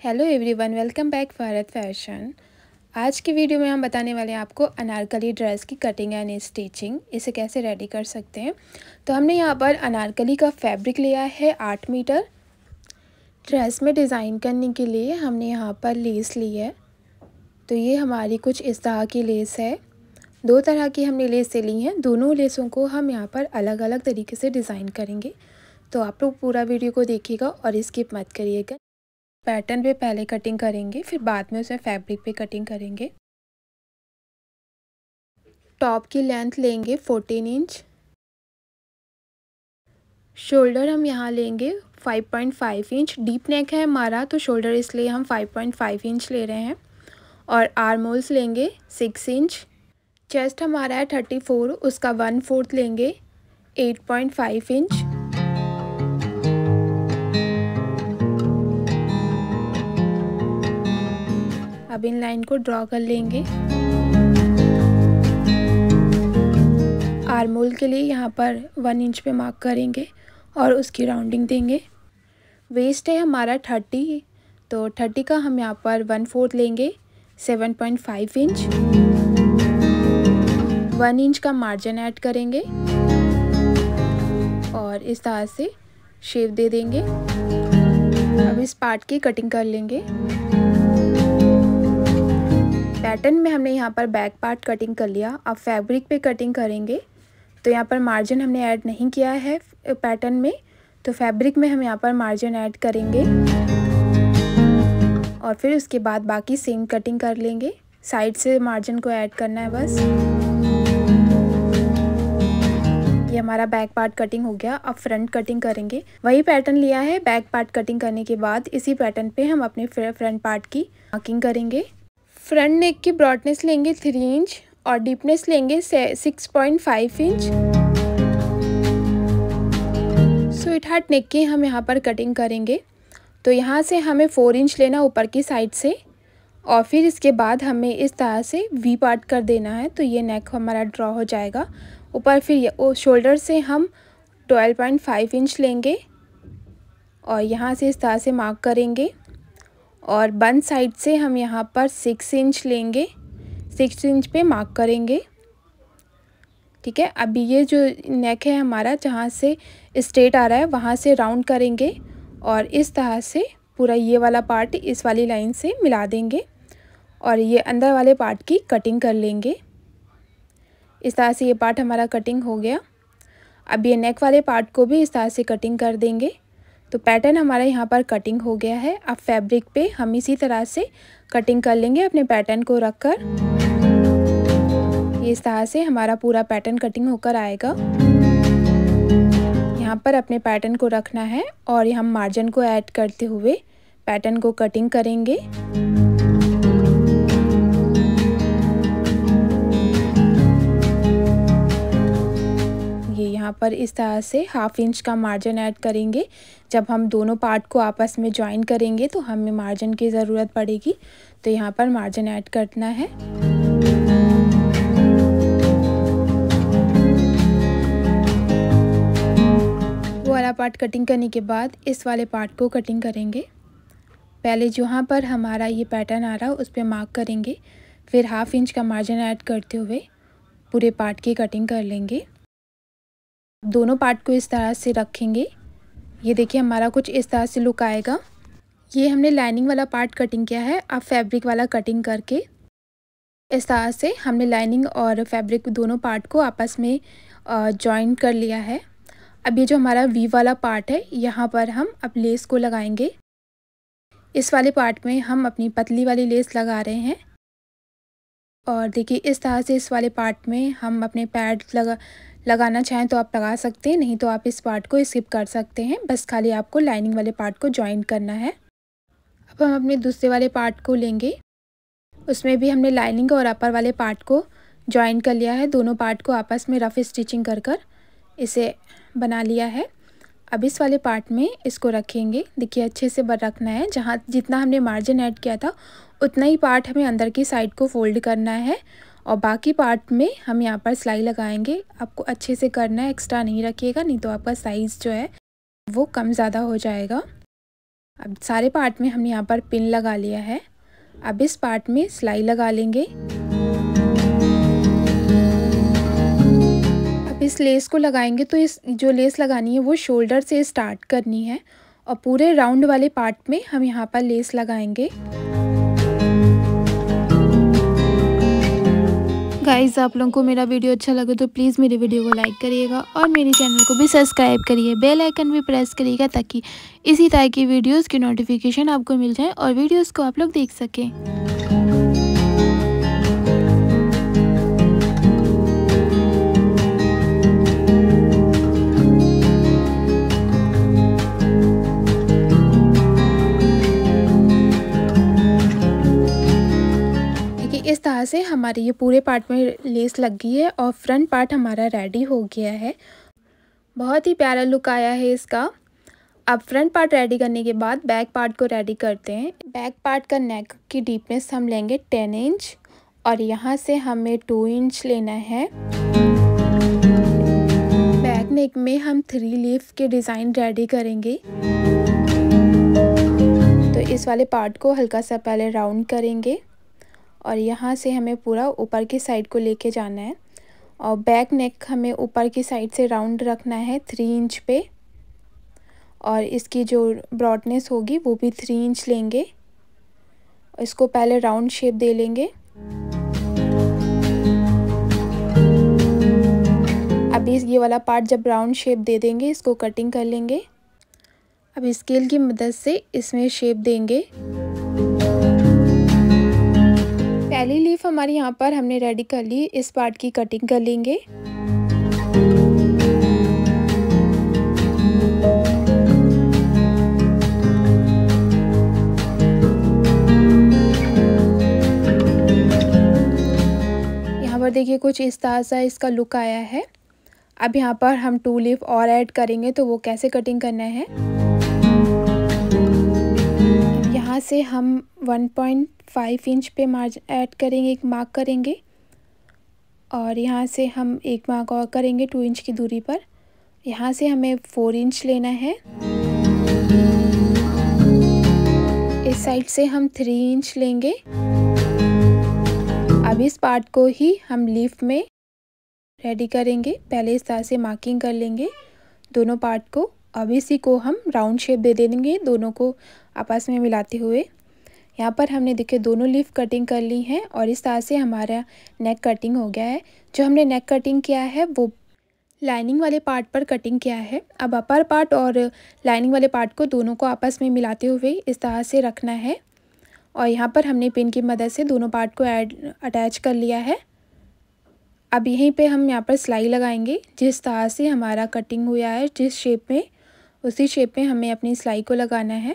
Hello everyone welcome back Bharat fashion आज की video में हम बताने वाले हैं आपको अनारकली ड्रेस की कटिंग एंड स्टिचिंग इसे कैसे रेडी कर सकते हैं। तो हमने यहाँ पर अनारकली का फैब्रिक लिया है, आठ मीटर। ड्रेस में डिज़ाइन करने के लिए हमने यहाँ पर लेस ली है। तो ये हमारी कुछ इस तरह की लेस है। दो तरह की हमने लेसें ली हैं, दोनों लेसों को हम यहाँ पर अलग अलग तरीके से डिज़ाइन करेंगे। तो आप लोग पूरा वीडियो को देखिएगा और स्किप मत करिएगा। पैटर्न पे पहले कटिंग करेंगे, फिर बाद में उसे फैब्रिक पे कटिंग करेंगे। टॉप की लेंथ लेंगे फोर्टीन इंच शोल्डर हम यहाँ लेंगे five point five inch deep neck है हमारा तो शोल्डर इसलिए हम फाइव पॉइंट फाइव इंच ले रहे हैं। और आर्मोल्स लेंगे सिक्स इंच चेस्ट हमारा है थर्टी फोर उसका वन फोर्थ लेंगे एट पॉइंट फाइव इंच अब इन लाइन को ड्रॉ कर लेंगे। आर्मोल के लिए यहाँ पर वन इंच पे मार्क करेंगे और उसकी राउंडिंग देंगे। वेस्ट है हमारा थर्टी तो थर्टी का हम यहाँ पर वन फोर्थ लेंगे, seven point five inch. One inch का मार्जिन ऐड करेंगे और इस तरह से शेप दे देंगे। अब इस पार्ट की कटिंग कर लेंगे। पैटर्न में हमने यहाँ पर बैक पार्ट कटिंग कर लिया। अब फैब्रिक पे कटिंग करेंगे। तो यहाँ पर मार्जिन हमने ऐड नहीं किया है पैटर्न में। तो फैब्रिक में हम यहाँ पर मार्जिन ऐड करेंगे। और फिर उसके बाद बाकी सेम कटिंग कर लेंगे। साइड से मार्जिन को ऐड करना है बस। ये हमारा बैक पार्ट कटिंग हो गया। अब फ्रंट कटिंग करेंगे। वही पैटर्न लिया है। बैक पार्ट कटिंग करने के बाद इसी पैटर्न पे हम अपने फ्रंट पार्ट की मार्किंग करेंगे। फ्रंट नेक की ब्रॉडनेस लेंगे थ्री इंच और डीपनेस लेंगे six point five inch sweetheart neck की हम यहाँ पर कटिंग करेंगे। तो यहाँ से हमें फोर इंच लेना ऊपर की साइड से और फिर इसके बाद हमें इस तरह से वी पार्ट कर देना है। तो ये नेक हमारा ड्रॉ हो जाएगा। ऊपर फिर ये शोल्डर से हम ट्वेल्व पॉइंट फाइव इंच लेंगे और यहाँ से इस तरह से मार्क करेंगे। और बन साइड से हम यहाँ पर सिक्स इंच लेंगे। सिक्स इंच पे मार्क करेंगे। ठीक है? अभी ये जो नेक है हमारा, जहाँ से स्ट्रेट आ रहा है, वहाँ से राउंड करेंगे और इस तरह से पूरा ये वाला पार्ट इस वाली लाइन से मिला देंगे और ये अंदर वाले पार्ट की कटिंग कर लेंगे। इस तरह से ये पार्ट हमारा कटिंग हो गया। अब ये नेक वाले पार्ट को भी इस तरह से कटिंग कर देंगे। तो पैटर्न हमारा यहाँ पर कटिंग हो गया है। अब फैब्रिक पे हम इसी तरह से कटिंग कर लेंगे अपने पैटर्न को रख कर इस तरह से हमारा पूरा पैटर्न कटिंग होकर आएगा। यहाँ पर अपने पैटर्न को रखना है और हम मार्जिन को ऐड करते हुए पैटर्न को कटिंग करेंगे। यहाँ पर इस तरह से हाफ़ इंच का मार्जिन ऐड करेंगे। जब हम दोनों पार्ट को आपस में ज्वाइन करेंगे तो हमें मार्जिन की ज़रूरत पड़ेगी। तो यहाँ पर मार्जिन ऐड करना है। वो वाला पार्ट कटिंग करने के बाद इस वाले पार्ट को कटिंग करेंगे। पहले जहाँ पर हमारा ये पैटर्न आ रहा है उस पर मार्क करेंगे। फिर हाफ़ इंच का मार्जिन ऐड करते हुए पूरे पार्ट की कटिंग कर लेंगे। दोनों पार्ट को इस तरह से रखेंगे। ये देखिए, हमारा कुछ इस तरह से लुक आएगा। ये हमने लाइनिंग वाला पार्ट कटिंग किया है, अब फैब्रिक वाला कटिंग करके इस तरह से हमने लाइनिंग और फैब्रिक दोनों पार्ट को आपस में जॉइन कर लिया है। अब ये जो हमारा वी वाला पार्ट है, यहाँ पर हम अब लेस को लगाएँगे। इस वाले पार्ट में हम अपनी पतली वाली लेस लगा रहे हैं। और देखिए, इस तरह से इस वाले पार्ट में हम अपने पैड लगा लगाना चाहें तो आप लगा सकते हैं, नहीं तो आप इस पार्ट को स्किप कर सकते हैं। बस खाली आपको लाइनिंग वाले पार्ट को ज्वाइन करना है। अब हम अपने दूसरे वाले पार्ट को लेंगे। उसमें भी हमने लाइनिंग और अपर वाले पार्ट को ज्वाइन कर लिया है। दोनों पार्ट को आपस में रफ़ स्टिचिंग कर कर इसे बना लिया है। अब इस वाले पार्ट में इसको रखेंगे। देखिए, अच्छे से बर रखना है। जहाँ जितना हमने मार्जिन ऐड किया था, उतना ही पार्ट हमें अंदर की साइड को फोल्ड करना है। और बाकी पार्ट में हम यहाँ पर सिलाई लगाएँगे। आपको अच्छे से करना है एक्स्ट्रा नहीं रखिएगा, नहीं तो आपका साइज़ जो है, वो कम ज़्यादा हो जाएगा। अब सारे पार्ट में हमने यहाँ पर पिन लगा लिया है। अब इस पार्ट में सिलाई लगा लेंगे। अब इस लेस को लगाएँगे तो इस, जो लेस लगानी है, वो शोल्डर से स्टार्ट करनी है। और पूरे राउंड वाले पार्ट में हम यहाँ पर लेस लगाएँगे। गाइज़ आप लोगों को मेरा वीडियो अच्छा लगे तो प्लीज़ मेरे वीडियो को लाइक करिएगा और मेरे चैनल को भी सब्सक्राइब करिए। बेल आइकन भी प्रेस करिएगा ताकि इसी तरह की वीडियोस की नोटिफिकेशन आपको मिल जाए और वीडियोस को आप लोग देख सकें। इस तरह से हमारे ये पूरे पार्ट में लेस लग गई है और फ्रंट पार्ट हमारा रेडी हो गया है। बहुत ही प्यारा लुक आया है इसका। अब फ्रंट पार्ट रेडी करने के बाद बैक पार्ट को रेडी करते हैं। बैक पार्ट का नेक की डीपनेस हम लेंगे टेन इंच और यहाँ से हमें टू इंच लेना है। बैक नेक में हम थ्री लीफ के डिज़ाइन रेडी करेंगे। तो इस वाले पार्ट को हल्का सा पहले राउंड करेंगे। और यहाँ से हमें पूरा ऊपर की साइड को लेके जाना है और बैक नेक हमें ऊपर की साइड से राउंड रखना है थ्री इंच पे और इसकी जो ब्रॉडनेस होगी वो भी थ्री इंच लेंगे। इसको पहले राउंड शेप दे लेंगे। अभी ये वाला पार्ट जब राउंड शेप दे देंगे, इसको कटिंग कर लेंगे। अब स्केल की मदद से इसमें शेप देंगे। हमारी यहाँ पर हमने रेडी कर ली, इस पार्ट की कटिंग कर लेंगे। यहाँ पर देखिए कुछ इस तरह सा इसका लुक आया है। अब यहाँ पर हम टू लीफ और ऐड करेंगे तो वो कैसे कटिंग करना है? यहाँ से हम वन पॉइंट फाइव इंच पे मार्ज ऐड करेंगे, एक मार्क करेंगे और यहाँ से हम एक मार्क और करेंगे टू इंच की दूरी पर। यहाँ से हमें फोर इंच लेना है। इस साइड से हम थ्री इंच लेंगे। अब इस पार्ट को ही हम लीफ में रेडी करेंगे। पहले इस तरह से मार्किंग कर लेंगे दोनों पार्ट को। अब इसी को हम राउंड शेप दे देंगे। दोनों को आपस में मिलाते हुए। यहाँ पर हमने देखिए दोनों लीफ कटिंग कर ली हैं और इस तरह से हमारा नेक कटिंग हो गया है। जो हमने नेक कटिंग किया है वो लाइनिंग वाले पार्ट पर कटिंग किया है। अब अपर पार्ट और लाइनिंग वाले पार्ट को दोनों को आपस में मिलाते हुए इस तरह से रखना है। और यहाँ पर हमने पिन की मदद से दोनों पार्ट को ऐड अटैच कर लिया है। अब यहीं पे हम यहाँ पर सिलाई लगाएँगे। जिस तरह से हमारा कटिंग हुआ है, जिस शेप में, उसी शेप में हमें अपनी सिलाई को लगाना है।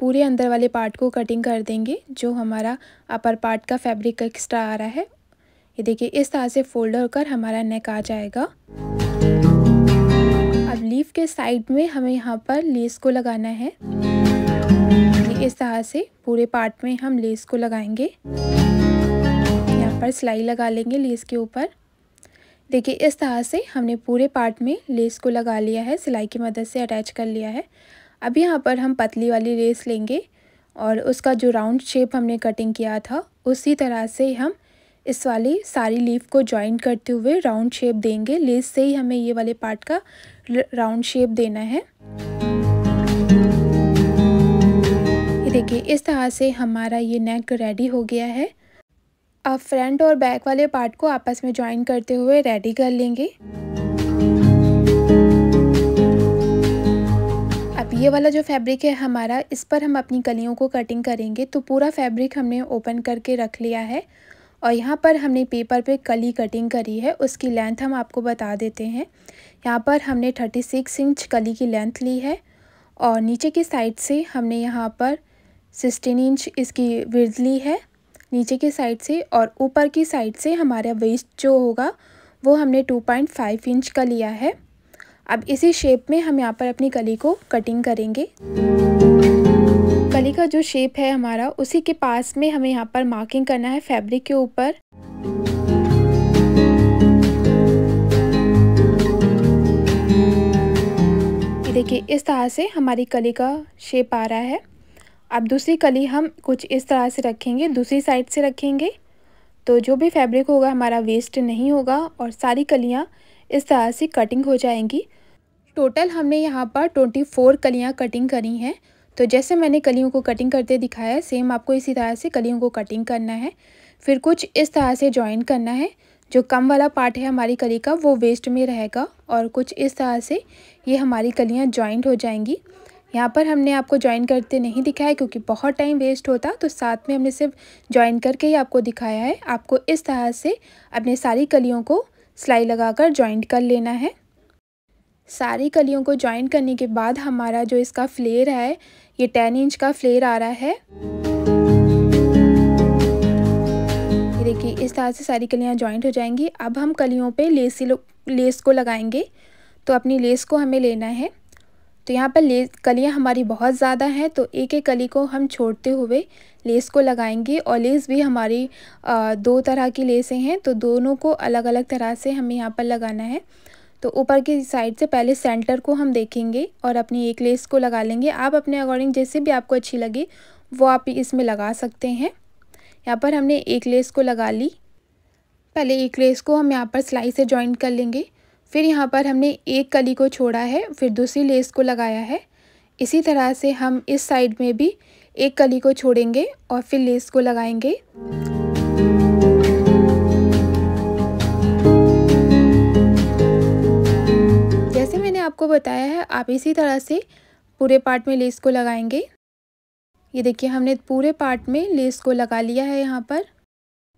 पूरे अंदर वाले पार्ट को कटिंग कर देंगे, जो हमारा अपर पार्ट का फैब्रिक एक्स्ट्रा आ रहा है। ये देखिए, इस तरह से फोल्ड होकर हमारा नेक आ जाएगा। अब लीफ के साइड में हमें यहाँ पर लेस को लगाना है। इस तरह से पूरे पार्ट में हम लेस को लगाएँगे। यहाँ पर सिलाई लगा लेंगे लेस के ऊपर। देखिए, इस तरह से हमने पूरे पार्ट में लेस को लगा लिया है, सिलाई की मदद से अटैच कर लिया है। अब यहाँ पर हम पतली वाली लेस लेंगे और उसका जो राउंड शेप हमने कटिंग किया था, उसी तरह से हम इस वाली सारी लीफ को जॉइन करते हुए राउंड शेप देंगे। लेस से ही हमें ये वाले पार्ट का राउंड शेप देना है। ये देखिए, इस तरह से हमारा ये नेक रेडी हो गया है। अब फ्रंट और बैक वाले पार्ट को आपस में ज्वाइन करते हुए रेडी कर लेंगे। ये वाला जो फैब्रिक है हमारा इस पर हम अपनी कलियों को कटिंग करेंगे तो पूरा फैब्रिक हमने ओपन करके रख लिया है और यहाँ पर हमने पेपर पे कली कटिंग करी है उसकी लेंथ हम आपको बता देते हैं। यहाँ पर हमने थर्टी सिक्स इंच कली की लेंथ ली है और नीचे की साइड से हमने यहाँ पर सिक्सटीन इंच इसकी विर्थ ली है नीचे की साइड से और ऊपर की साइड से हमारा वेस्ट जो होगा वो हमने टू पॉइंट फाइव इंच का लिया है। अब इसी शेप में हम यहाँ पर अपनी कली को कटिंग करेंगे। कली का जो शेप है हमारा, उसी के पास में हमें यहाँ पर मार्किंग करना है फैब्रिक के ऊपर। देखिए, इस तरह से हमारी कली का शेप आ रहा है। अब दूसरी कली हम कुछ इस तरह से रखेंगे, दूसरी साइड से रखेंगे। तो जो भी फैब्रिक होगा, हमारा वेस्ट नहीं होगा और सारी कलियाँ इस तरह से कटिंग हो जाएँगी। टोटल हमने यहाँ पर ट्वेंटी फोर कलियाँ कटिंग करी हैं। तो जैसे मैंने कलियों को कटिंग करते दिखाया है सेम आपको इसी तरह से कलियों को कटिंग करना है। फिर कुछ इस तरह से जॉइन करना है। जो कम वाला पार्ट है हमारी कली का, वो वेस्ट में रहेगा और कुछ इस तरह से ये हमारी कलियाँ जॉइंट हो जाएँगी। यहाँ पर हमने आपको ज्वाइन करते नहीं दिखाया क्योंकि बहुत टाइम वेस्ट होता तो साथ में हमने सिर्फ़ ज्वाइन करके ही आपको दिखाया है। आपको इस तरह से अपने सारी कलियों को सिलाई लगाकर जॉइंट कर लेना है। सारी कलियों को जॉइंट करने के बाद हमारा जो इसका फ्लेयर है, ये टेन इंच का फ्लेयर आ रहा है। देखिए, इस तरह से सारी कलियाँ जॉइंट हो जाएँगी। अब हम कलियों पे लेसी लेस को लगाएँगे। तो अपनी लेस को हमें लेना है। तो यहाँ पर लेस कलियाँ हमारी बहुत ज़्यादा हैं तो एक एक कली को हम छोड़ते हुए लेस को लगाएँगे और लेस भी हमारी आ, दो तरह की लेसें हैं तो दोनों को अलग अलग तरह से हमें यहाँ पर लगाना है। तो ऊपर की साइड से पहले सेंटर को हम देखेंगे और अपनी एक लेस को लगा लेंगे। आप अपने अकॉर्डिंग जैसे भी आपको अच्छी लगे वो आप इसमें लगा सकते हैं। यहाँ पर हमने एक लेस को लगा ली। पहले एक लेस को हम यहाँ पर सिलाई से जॉइंट कर लेंगे। फिर यहाँ पर हमने एक कली को छोड़ा है, फिर दूसरी लेस को लगाया है। इसी तरह से हम इस साइड में भी एक कली को छोड़ेंगे और फिर लेस को लगाएँगे। जैसे मैंने आपको बताया है, आप इसी तरह से पूरे पार्ट में लेस को लगाएँगे। ये देखिए, हमने पूरे पार्ट में लेस को लगा लिया है यहाँ पर।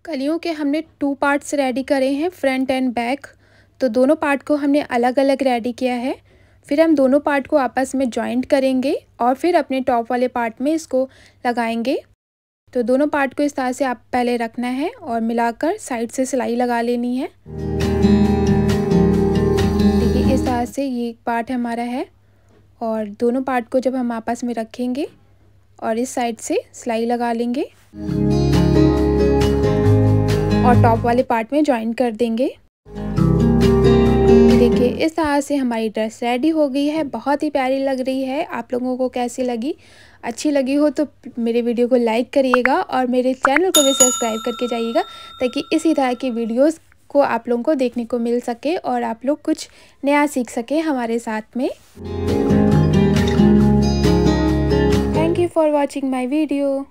कलियों के हमने टू पार्ट्स रेडी करे हैं फ्रंट एंड बैक तो दोनों पार्ट को हमने अलग अलग रेडी किया है। फिर हम दोनों पार्ट को आपस में जॉइंट करेंगे और फिर अपने टॉप वाले पार्ट में इसको लगाएँगे। तो दोनों पार्ट को इस तरह से आप पहले रखना है और मिलाकर साइड से सिलाई लगा लेनी है। देखिए, इस तरह से ये पार्ट हमारा है और दोनों पार्ट को जब हम आपस में रखेंगे और इस साइड से सिलाई लगा लेंगे और टॉप वाले पार्ट में ज्वाइन कर देंगे। देखिए, इस तरह से हमारी ड्रेस रेडी हो गई है। बहुत ही प्यारी लग रही है। आप लोगों को कैसी लगी? अच्छी लगी हो तो मेरे वीडियो को लाइक करिएगा और मेरे चैनल को भी सब्सक्राइब करके जाइएगा ताकि इसी तरह की वीडियोस को आप लोगों को देखने को मिल सके और आप लोग कुछ नया सीख सके हमारे साथ में। Thank you for watching my video